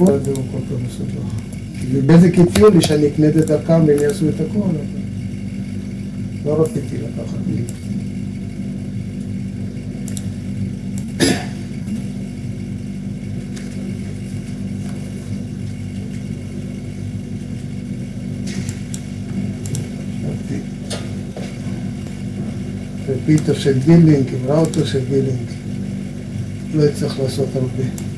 פה, זה לא מסובך. ובזק הציעו לי שאני אקנה את דרכם והם יעשו את הכל, אבל לא רציתי לקחת לי. פיתו של גילינג, עם ראוטו של גילינג. לא יצטרך לעשות הרבה.